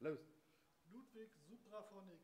Los. Ludwig Supraphonic